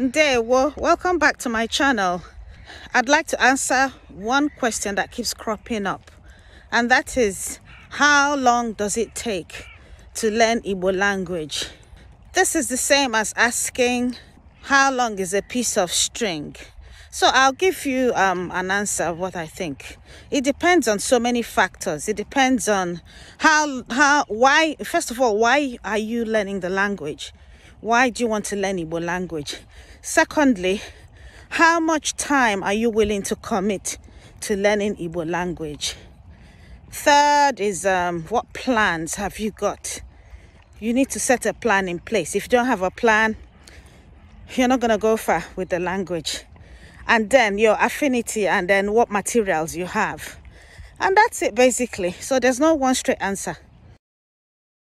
Ndewo, welcome back to my channel. I'd like to answer one question that keeps cropping up, and that is how long does it take to learn Igbo language? This is the same as asking how long is a piece of string? So I'll give you um, an answer of what I think. It depends on so many factors. It depends on how, how, why, first of all, why are you learning the language? Why do you want to learn Igbo language? Secondly, how much time are you willing to commit to learning Igbo language? Third is um, what plans have you got? You need to set a plan in place. If you don't have a plan, you're not going to go far with the language and then your affinity and then what materials you have and that's it basically so there's no one straight answer